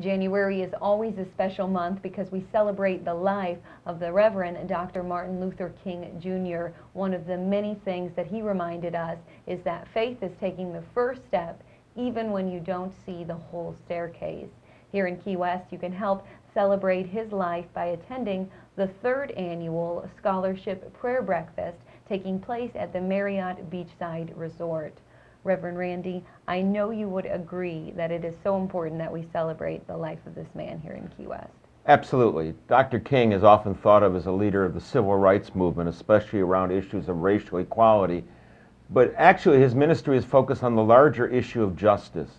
January is always a special month because we celebrate the life of the Reverend Dr. Martin Luther King Jr. One of the many things that he reminded us is that faith is taking the first step even when you don't see the whole staircase. Here in Key West, you can help celebrate his life by attending the third annual Scholarship Prayer Breakfast taking place at the Marriott Beachside Resort. Reverend Randy, I know you would agree that it is so important that we celebrate the life of this man here in Key West. Absolutely. Dr. King is often thought of as a leader of the civil rights movement, especially around issues of racial equality. But actually, his ministry is focused on the larger issue of justice.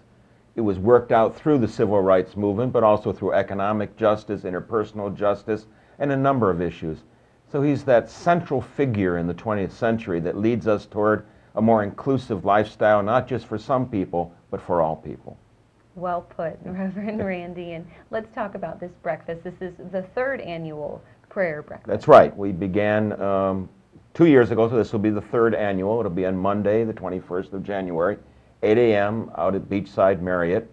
It was worked out through the civil rights movement, but also through economic justice, interpersonal justice, and a number of issues. So he's that central figure in the 20th century that leads us toward a more inclusive lifestyle, not just for some people, but for all people. Well put, Reverend Randy. And let's talk about this breakfast. This is the third annual prayer breakfast. That's right. We began um, two years ago, so this will be the third annual. It'll be on Monday, the 21st of January, 8 a.m. out at Beachside Marriott.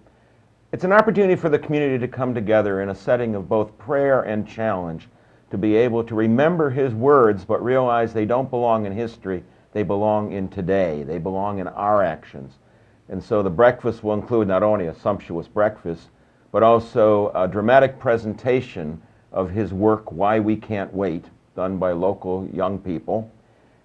It's an opportunity for the community to come together in a setting of both prayer and challenge, to be able to remember his words but realize they don't belong in history, they belong in today. They belong in our actions. And so the breakfast will include not only a sumptuous breakfast, but also a dramatic presentation of his work, Why We Can't Wait, done by local young people.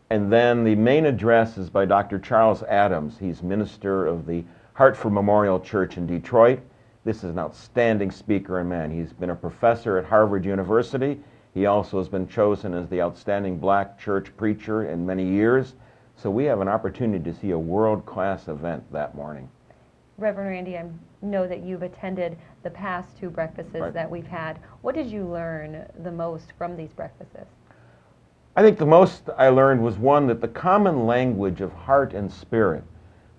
And then the main address is by Dr. Charles Adams. He's minister of the Hartford Memorial Church in Detroit. This is an outstanding speaker and man. He's been a professor at Harvard University. He also has been chosen as the outstanding black church preacher in many years. So we have an opportunity to see a world-class event that morning. Reverend Randy, I know that you've attended the past two breakfasts right. that we've had. What did you learn the most from these breakfasts? I think the most I learned was one that the common language of heart and spirit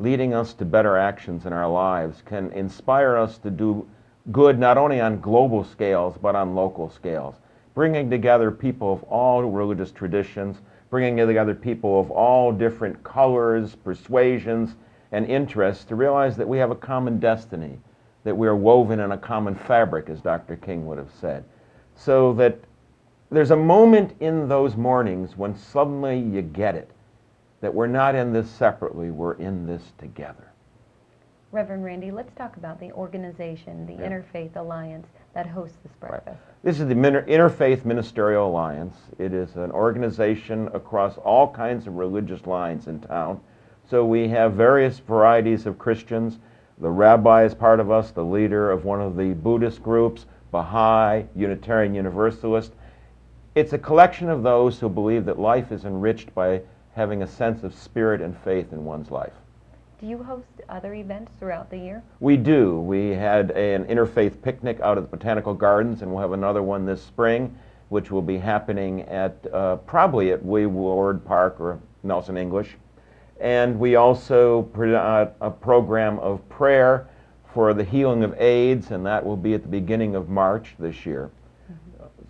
leading us to better actions in our lives can inspire us to do good not only on global scales but on local scales bringing together people of all religious traditions, bringing together people of all different colors, persuasions, and interests to realize that we have a common destiny, that we are woven in a common fabric, as Dr. King would have said. So that there's a moment in those mornings when suddenly you get it, that we're not in this separately, we're in this together. Reverend Randy, let's talk about the organization, the yeah. Interfaith Alliance that hosts this breakfast. Right. This is the Interfaith Ministerial Alliance. It is an organization across all kinds of religious lines in town. So we have various varieties of Christians. The rabbi is part of us, the leader of one of the Buddhist groups, Baha'i, Unitarian Universalist. It's a collection of those who believe that life is enriched by having a sense of spirit and faith in one's life. Do you host other events throughout the year? We do. We had an interfaith picnic out at the Botanical Gardens, and we'll have another one this spring, which will be happening at uh, probably at Willie Ward Park or Nelson English. And we also put a program of prayer for the healing of AIDS, and that will be at the beginning of March this year.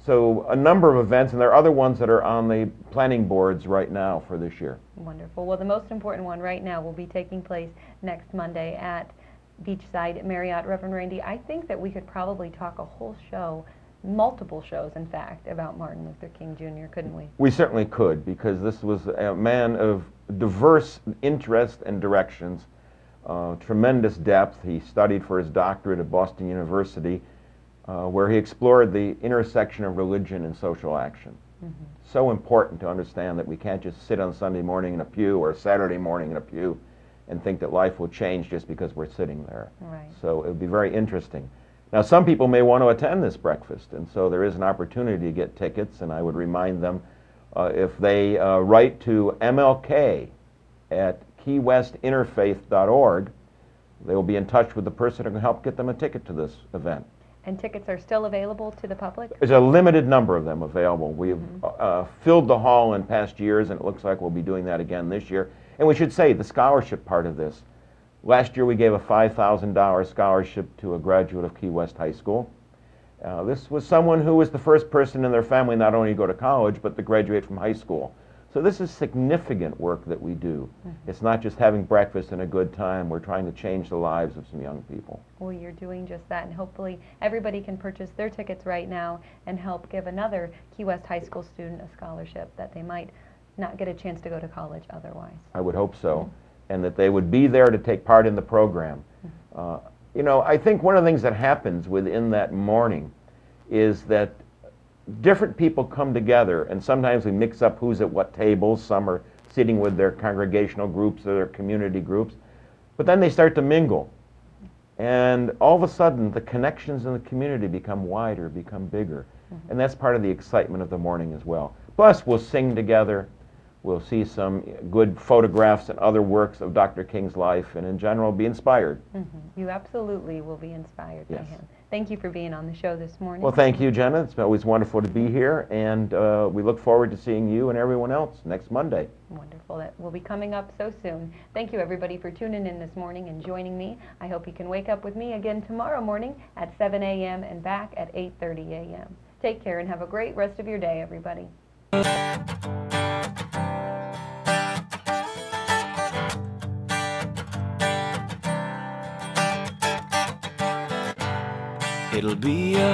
So a number of events, and there are other ones that are on the planning boards right now for this year. Wonderful. Well, the most important one right now will be taking place next Monday at Beachside Marriott. Reverend Randy, I think that we could probably talk a whole show, multiple shows, in fact, about Martin Luther King Jr., couldn't we? We certainly could, because this was a man of diverse interests and directions, uh, tremendous depth. He studied for his doctorate at Boston University where he explored the intersection of religion and social action. Mm -hmm. So important to understand that we can't just sit on Sunday morning in a pew or Saturday morning in a pew and think that life will change just because we're sitting there. Right. So it would be very interesting. Now, some people may want to attend this breakfast, and so there is an opportunity to get tickets, and I would remind them uh, if they uh, write to MLK at keywestinterfaith.org, they will be in touch with the person who can help get them a ticket to this event. And tickets are still available to the public? There's a limited number of them available. We've mm -hmm. uh, filled the hall in past years, and it looks like we'll be doing that again this year. And we should say the scholarship part of this. Last year we gave a $5,000 scholarship to a graduate of Key West High School. Uh, this was someone who was the first person in their family not only to go to college, but to graduate from high school. So this is significant work that we do. Mm-hmm. It's not just having breakfast and a good time. We're trying to change the lives of some young people. Well, you're doing just that, and hopefully everybody can purchase their tickets right now and help give another Key West High School student a scholarship that they might not get a chance to go to college otherwise. I would hope so, mm-hmm. and that they would be there to take part in the program. Mm-hmm. Uh, you know, I think one of the things that happens within that morning is that different people come together, and sometimes we mix up who's at what tables. Some are sitting with their congregational groups or their community groups, but then they start to mingle. And all of a sudden, the connections in the community become wider, become bigger. And that's part of the excitement of the morning as well. Plus, we'll sing together. We'll see some good photographs and other works of Dr. King's life, and in general, be inspired. Mhm. You absolutely will be inspired by him. Thank you for being on the show this morning. Well, thank you, Jenna. It's always wonderful to be here, and uh, we look forward to seeing you and everyone else next Monday. Wonderful. That will be coming up so soon. Thank you, everybody, for tuning in this morning and joining me. I hope you can wake up with me again tomorrow morning at 7 a.m. and back at 8.30 a.m. Take care and have a great rest of your day, everybody. It'll be a